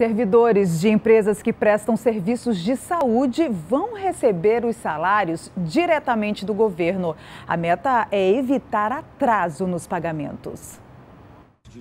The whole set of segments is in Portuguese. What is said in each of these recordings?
Servidores de empresas que prestam serviços de saúde vão receber os salários diretamente do governo. A meta é evitar atraso nos pagamentos.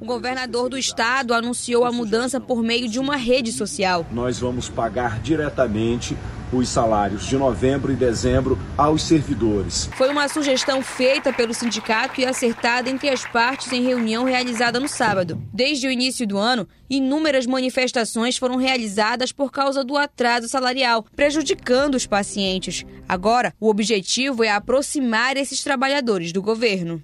O governador do estado anunciou a mudança por meio de uma rede social. Nós vamos pagar diretamente os salários de novembro e dezembro aos servidores. Foi uma sugestão feita pelo sindicato e acertada entre as partes em reunião realizada no sábado. Desde o início do ano, inúmeras manifestações foram realizadas por causa do atraso salarial, prejudicando os pacientes. Agora, o objetivo é aproximar esses trabalhadores do governo.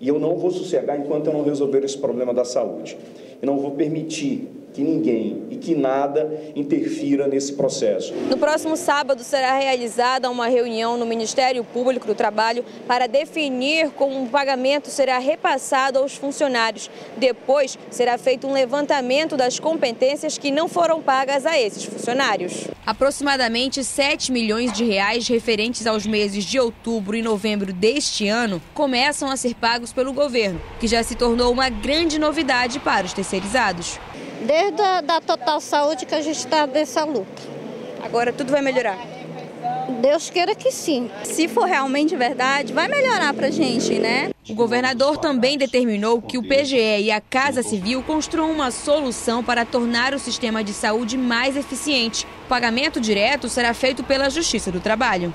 E eu não vou sossegar enquanto eu não resolver esse problema da saúde. Eu não vou permitir que ninguém e que nada interfira nesse processo. No próximo sábado será realizada uma reunião no Ministério Público do Trabalho para definir como o pagamento será repassado aos funcionários. Depois será feito um levantamento das competências que não foram pagas a esses funcionários. Aproximadamente 7 milhões de reais referentes aos meses de outubro e novembro deste ano começam a ser pagos pelo governo, que já se tornou uma grande novidade para os terceirizados desde a da Total Saúde que a gente está nessa luta. Agora tudo vai melhorar? Deus queira que sim. Se for realmente verdade, vai melhorar para a gente, né? O governador também determinou que o PGE e a Casa Civil construam uma solução para tornar o sistema de saúde mais eficiente. O pagamento direto será feito pela Justiça do Trabalho.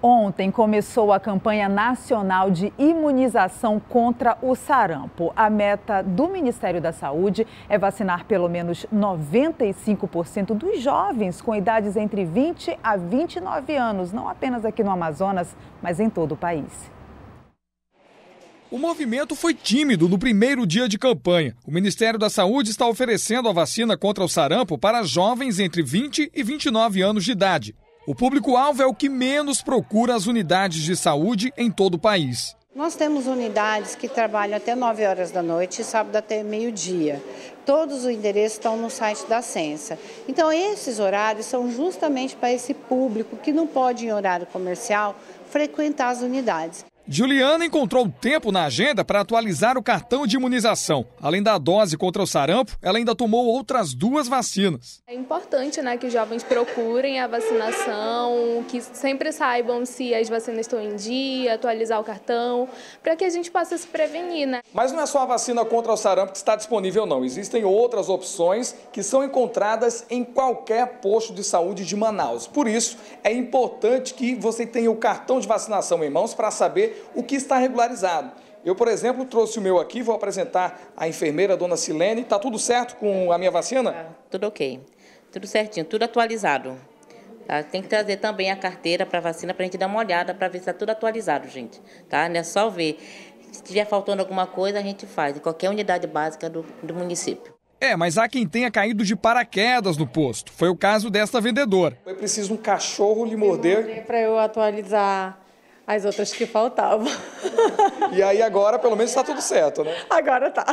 Ontem começou a campanha nacional de imunização contra o sarampo. A meta do Ministério da Saúde é vacinar pelo menos 95% dos jovens com idades entre 20 a 29 anos, não apenas aqui no Amazonas, mas em todo o país. O movimento foi tímido no primeiro dia de campanha. O Ministério da Saúde está oferecendo a vacina contra o sarampo para jovens entre 20 e 29 anos de idade. O público-alvo é o que menos procura as unidades de saúde em todo o país. Nós temos unidades que trabalham até 9 horas da noite e sábado até meio-dia. Todos os endereços estão no site da Censa. Então, esses horários são justamente para esse público que não pode, em horário comercial, frequentar as unidades. Juliana encontrou tempo na agenda para atualizar o cartão de imunização. Além da dose contra o sarampo, ela ainda tomou outras duas vacinas. É importante né, que os jovens procurem a vacinação, que sempre saibam se as vacinas estão em dia, atualizar o cartão, para que a gente possa se prevenir. Né? Mas não é só a vacina contra o sarampo que está disponível, não. Existem outras opções que são encontradas em qualquer posto de saúde de Manaus. Por isso, é importante que você tenha o cartão de vacinação em mãos para saber o que está regularizado. Eu, por exemplo, trouxe o meu aqui, vou apresentar a enfermeira, a dona Silene. Está tudo certo com a minha vacina? Tá, tudo ok. Tudo certinho, tudo atualizado. Tá? Tem que trazer também a carteira para a vacina para a gente dar uma olhada para ver se está tudo atualizado, gente. Tá? Não é só ver. Se estiver faltando alguma coisa, a gente faz, em qualquer unidade básica do, do município. É, mas há quem tenha caído de paraquedas no posto. Foi o caso desta vendedora. Foi preciso um cachorro lhe morder. Para eu atualizar as outras que faltavam. E aí agora pelo menos está tudo certo, né? Agora tá.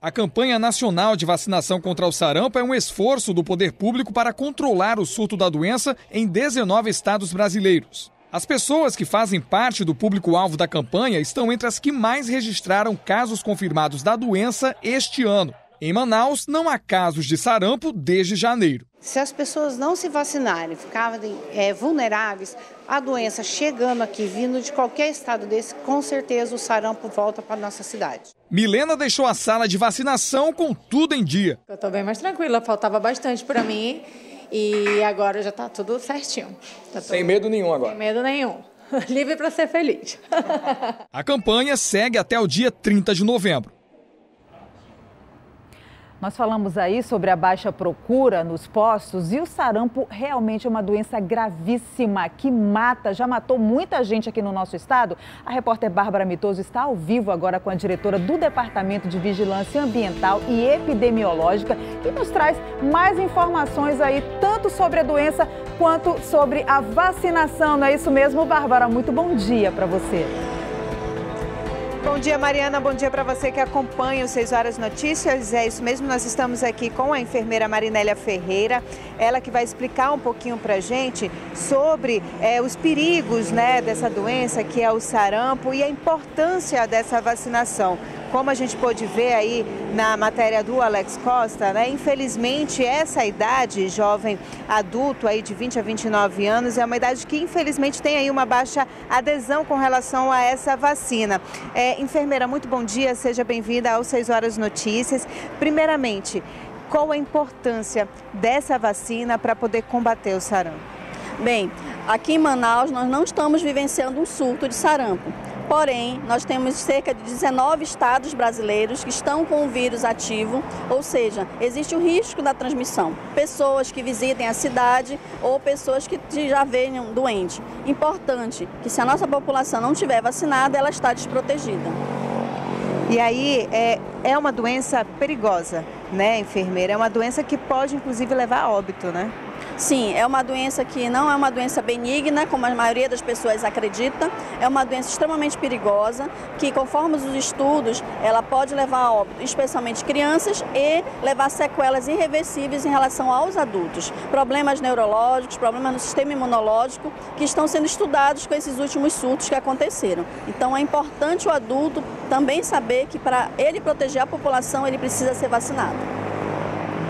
A campanha nacional de vacinação contra o sarampo é um esforço do poder público para controlar o surto da doença em 19 estados brasileiros. As pessoas que fazem parte do público-alvo da campanha estão entre as que mais registraram casos confirmados da doença este ano. Em Manaus, não há casos de sarampo desde janeiro. Se as pessoas não se vacinarem, ficarem é, vulneráveis, a doença chegando aqui, vindo de qualquer estado desse, com certeza o sarampo volta para nossa cidade. Milena deixou a sala de vacinação com tudo em dia. Eu estou bem mais tranquila, faltava bastante para mim e agora já está tudo certinho. Tá tudo... Sem medo nenhum agora. Sem medo nenhum. Livre para ser feliz. a campanha segue até o dia 30 de novembro. Nós falamos aí sobre a baixa procura nos postos e o sarampo realmente é uma doença gravíssima que mata, já matou muita gente aqui no nosso estado. A repórter Bárbara Mitoso está ao vivo agora com a diretora do Departamento de Vigilância Ambiental e Epidemiológica que nos traz mais informações aí, tanto sobre a doença quanto sobre a vacinação. Não é isso mesmo, Bárbara? Muito bom dia para você. Bom dia, Mariana. Bom dia para você que acompanha os 6 Horas Notícias. É isso mesmo, nós estamos aqui com a enfermeira Marinélia Ferreira, ela que vai explicar um pouquinho para gente sobre é, os perigos né, dessa doença, que é o sarampo, e a importância dessa vacinação. Como a gente pôde ver aí na matéria do Alex Costa, né? Infelizmente, essa idade, jovem adulto aí de 20 a 29 anos, é uma idade que infelizmente tem aí uma baixa adesão com relação a essa vacina. É, enfermeira, muito bom dia, seja bem-vinda ao 6 Horas Notícias. Primeiramente, qual a importância dessa vacina para poder combater o sarampo? Bem, aqui em Manaus nós não estamos vivenciando um surto de sarampo. Porém, nós temos cerca de 19 estados brasileiros que estão com o vírus ativo, ou seja, existe o risco da transmissão. Pessoas que visitem a cidade ou pessoas que já venham doentes. Importante que se a nossa população não estiver vacinada, ela está desprotegida. E aí é, é uma doença perigosa, né, enfermeira? É uma doença que pode inclusive levar a óbito, né? Sim, é uma doença que não é uma doença benigna, como a maioria das pessoas acredita. É uma doença extremamente perigosa, que conforme os estudos, ela pode levar a óbito, especialmente crianças, e levar sequelas irreversíveis em relação aos adultos. Problemas neurológicos, problemas no sistema imunológico, que estão sendo estudados com esses últimos surtos que aconteceram. Então é importante o adulto também saber que para ele proteger a população, ele precisa ser vacinado.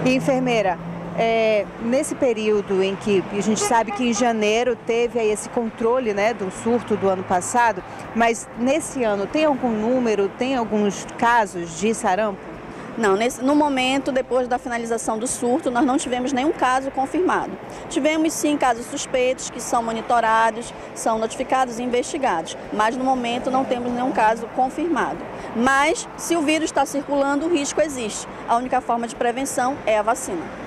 E enfermeira, é, nesse período em que a gente sabe que em janeiro teve aí esse controle né, do surto do ano passado, mas nesse ano tem algum número, tem alguns casos de sarampo? Não, nesse, no momento, depois da finalização do surto, nós não tivemos nenhum caso confirmado. Tivemos sim casos suspeitos que são monitorados, são notificados e investigados, mas no momento não temos nenhum caso confirmado. Mas se o vírus está circulando, o risco existe. A única forma de prevenção é a vacina.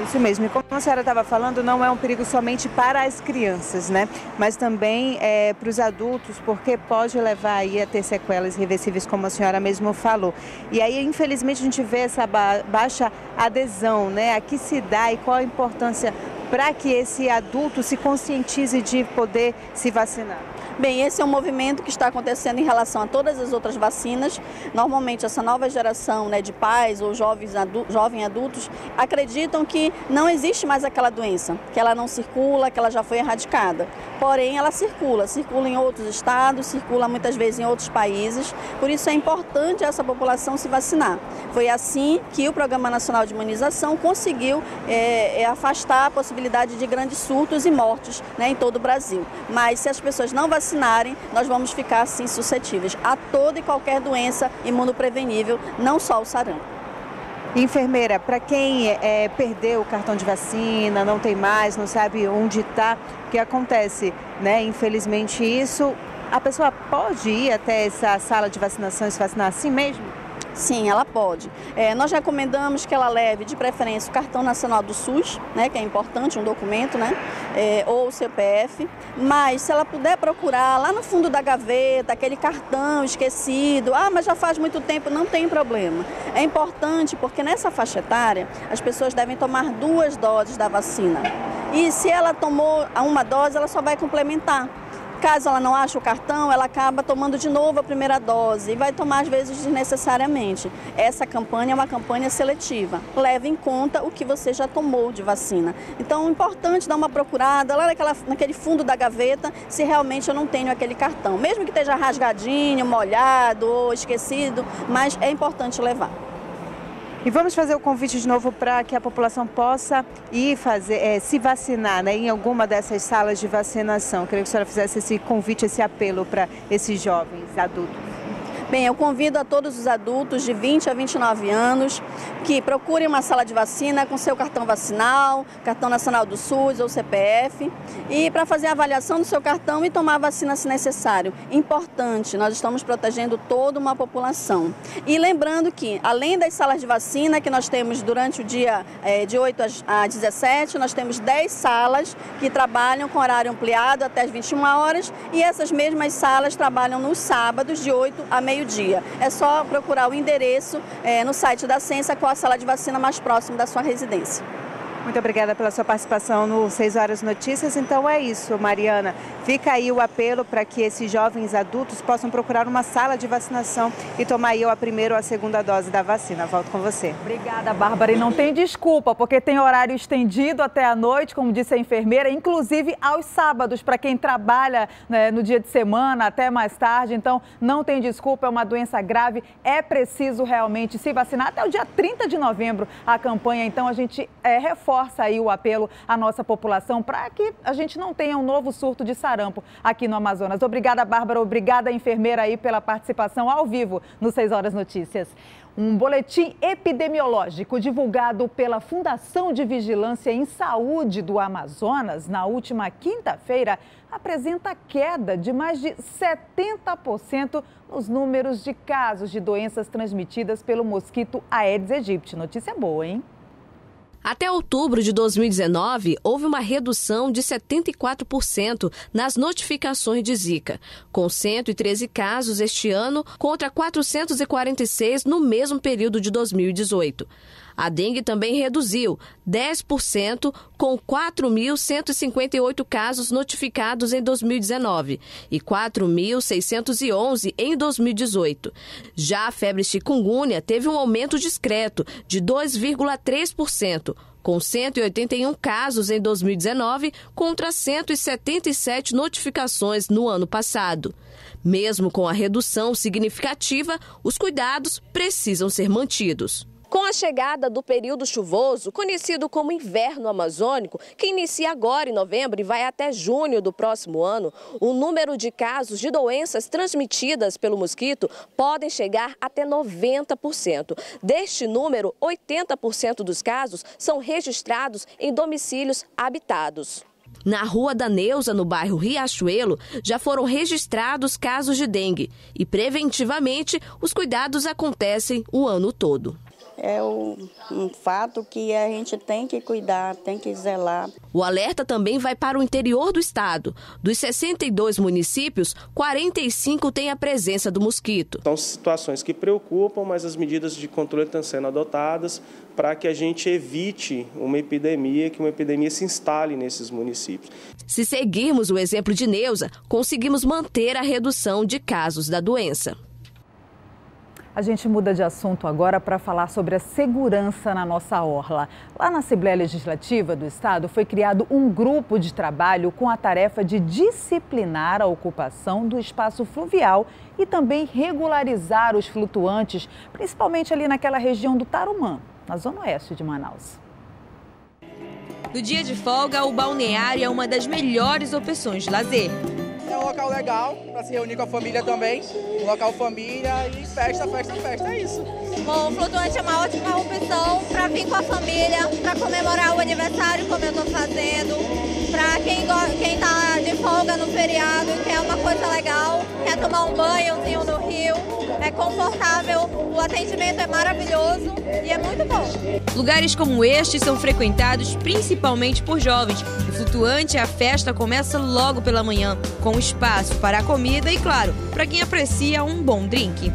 Isso mesmo. E como a senhora estava falando, não é um perigo somente para as crianças, né? Mas também é, para os adultos, porque pode levar aí a ter sequelas irreversíveis, como a senhora mesmo falou. E aí, infelizmente, a gente vê essa ba baixa adesão, né? A que se dá e qual a importância para que esse adulto se conscientize de poder se vacinar? Bem, esse é um movimento que está acontecendo em relação a todas as outras vacinas. Normalmente, essa nova geração né, de pais ou jovens jovens adultos acreditam que não existe mais aquela doença, que ela não circula, que ela já foi erradicada. Porém, ela circula, circula em outros estados, circula muitas vezes em outros países. Por isso, é importante essa população se vacinar. Foi assim que o Programa Nacional de Imunização conseguiu é, afastar a possibilidade de grandes surtos e mortes né, em todo o Brasil. Mas se as pessoas não vacinarem, vacinarem, nós vamos ficar assim suscetíveis a toda e qualquer doença imunoprevenível, não só o sarampo. Enfermeira, para quem é, perdeu o cartão de vacina, não tem mais, não sabe onde está, o que acontece? Né? Infelizmente isso, a pessoa pode ir até essa sala de vacinação e se vacinar assim mesmo? Sim, ela pode. É, nós recomendamos que ela leve de preferência o cartão nacional do SUS, né, que é importante, um documento, né, é, ou o CPF. Mas se ela puder procurar lá no fundo da gaveta, aquele cartão esquecido, ah, mas já faz muito tempo, não tem problema. É importante porque nessa faixa etária as pessoas devem tomar duas doses da vacina. E se ela tomou uma dose, ela só vai complementar. Caso ela não ache o cartão, ela acaba tomando de novo a primeira dose e vai tomar às vezes desnecessariamente. Essa campanha é uma campanha seletiva. Leve em conta o que você já tomou de vacina. Então, é importante dar uma procurada lá naquela, naquele fundo da gaveta se realmente eu não tenho aquele cartão. Mesmo que esteja rasgadinho, molhado ou esquecido, mas é importante levar. E vamos fazer o convite de novo para que a população possa ir fazer, é, se vacinar né, em alguma dessas salas de vacinação. queria que a senhora fizesse esse convite, esse apelo para esses jovens adultos. Bem, eu convido a todos os adultos de 20 a 29 anos que procurem uma sala de vacina com seu cartão vacinal, cartão nacional do SUS ou CPF, e para fazer a avaliação do seu cartão e tomar a vacina se necessário. Importante, nós estamos protegendo toda uma população. E lembrando que, além das salas de vacina que nós temos durante o dia é, de 8 a 17, nós temos 10 salas que trabalham com horário ampliado até as 21 horas, e essas mesmas salas trabalham nos sábados de 8 a meio meio-dia. É só procurar o endereço é, no site da Ciência qual a sala de vacina mais próxima da sua residência. Muito obrigada pela sua participação no 6 Horas Notícias. Então é isso, Mariana. Fica aí o apelo para que esses jovens adultos possam procurar uma sala de vacinação e tomar a primeira ou a segunda dose da vacina. Volto com você. Obrigada, Bárbara. E não tem desculpa, porque tem horário estendido até a noite, como disse a enfermeira, inclusive aos sábados, para quem trabalha né, no dia de semana até mais tarde. Então, não tem desculpa, é uma doença grave, é preciso realmente se vacinar. Até o dia 30 de novembro a campanha, então a gente é, reforça reforça aí o apelo à nossa população para que a gente não tenha um novo surto de sarampo aqui no Amazonas. Obrigada, Bárbara. Obrigada, enfermeira, aí pela participação ao vivo no 6 Horas Notícias. Um boletim epidemiológico divulgado pela Fundação de Vigilância em Saúde do Amazonas na última quinta-feira apresenta queda de mais de 70% nos números de casos de doenças transmitidas pelo mosquito Aedes aegypti. Notícia boa, hein? Até outubro de 2019, houve uma redução de 74% nas notificações de Zika, com 113 casos este ano contra 446 no mesmo período de 2018. A dengue também reduziu 10%, com 4.158 casos notificados em 2019 e 4.611 em 2018. Já a febre chikungunya teve um aumento discreto de 2,3%, com 181 casos em 2019 contra 177 notificações no ano passado. Mesmo com a redução significativa, os cuidados precisam ser mantidos. Com a chegada do período chuvoso, conhecido como inverno amazônico, que inicia agora em novembro e vai até junho do próximo ano, o número de casos de doenças transmitidas pelo mosquito podem chegar até 90%. Deste número, 80% dos casos são registrados em domicílios habitados. Na Rua da Neuza, no bairro Riachuelo, já foram registrados casos de dengue e, preventivamente, os cuidados acontecem o ano todo é um, um fato que a gente tem que cuidar, tem que zelar. O alerta também vai para o interior do estado. Dos 62 municípios, 45 têm a presença do mosquito. São situações que preocupam, mas as medidas de controle estão sendo adotadas para que a gente evite uma epidemia, que uma epidemia se instale nesses municípios. Se seguirmos o exemplo de Neuza, conseguimos manter a redução de casos da doença. A gente muda de assunto agora para falar sobre a segurança na nossa orla. Lá na Assembleia Legislativa do Estado foi criado um grupo de trabalho com a tarefa de disciplinar a ocupação do espaço fluvial e também regularizar os flutuantes, principalmente ali naquela região do Tarumã, na zona oeste de Manaus. No dia de folga, o balneário é uma das melhores opções de lazer. É um local legal para se reunir com a família também. Um local família e festa, festa, festa. É isso. Bom, o flutuante é uma ótima opção para vir com a família, para comemorar o aniversário como eu estou fazendo para quem, quem tá de folga no feriado, quer uma coisa legal, tomar um banhozinho no rio, é confortável, o atendimento é maravilhoso e é muito bom. Lugares como este são frequentados principalmente por jovens. O flutuante, a festa começa logo pela manhã, com espaço para a comida e, claro, para quem aprecia um bom drink.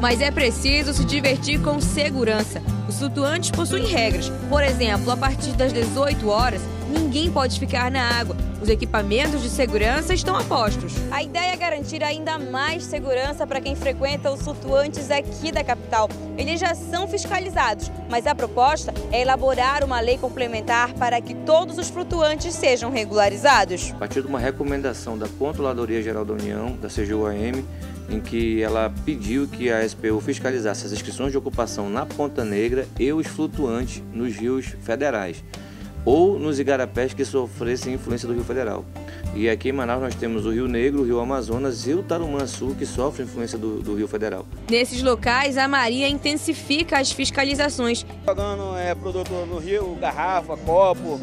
Mas é preciso se divertir com segurança. Os flutuantes possuem regras. Por exemplo, a partir das 18 horas, ninguém pode ficar na água. Os equipamentos de segurança estão a postos. A ideia é garantir ainda mais segurança para quem frequenta os flutuantes aqui da capital. Eles já são fiscalizados, mas a proposta é elaborar uma lei complementar para que todos os flutuantes sejam regularizados. A partir de uma recomendação da Controladoria Geral da União, da CGUAM, em que ela pediu que a SPU fiscalizasse as inscrições de ocupação na Ponta Negra e os flutuantes nos rios federais ou nos igarapés que sofressem influência do Rio Federal. E aqui em Manaus nós temos o Rio Negro, o Rio Amazonas e o Tarumã Sul, que sofrem influência do, do Rio Federal. Nesses locais, a Maria intensifica as fiscalizações. Jogando é, produto no rio, garrafa, copo.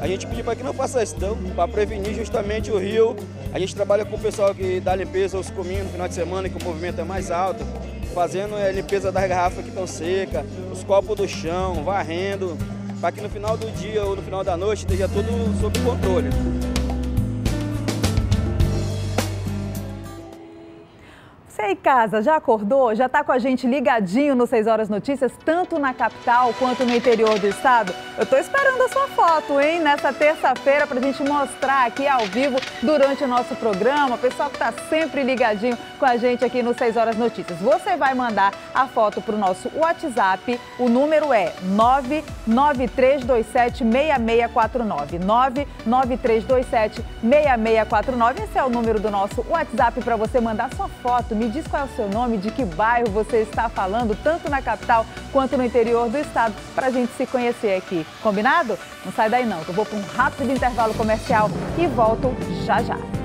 A gente pediu para que não faça isso, então, para prevenir justamente o rio. A gente trabalha com o pessoal que dá limpeza aos cominhos no final de semana, que o movimento é mais alto, fazendo a é, limpeza das garrafas que estão secas, os copos do chão, varrendo para que no final do dia ou no final da noite esteja tudo sob controle. Em casa já acordou? Já está com a gente ligadinho no 6 Horas Notícias, tanto na capital quanto no interior do estado? Eu estou esperando a sua foto, hein? Nessa terça-feira, para a gente mostrar aqui ao vivo durante o nosso programa. Pessoal que está sempre ligadinho com a gente aqui no 6 Horas Notícias. Você vai mandar a foto para o nosso WhatsApp. O número é 993276649. 993276649. Esse é o número do nosso WhatsApp para você mandar sua foto me diz qual é o seu nome, de que bairro você está falando, tanto na capital quanto no interior do estado, para a gente se conhecer aqui. Combinado? Não sai daí não, eu vou para um rápido intervalo comercial e volto já já.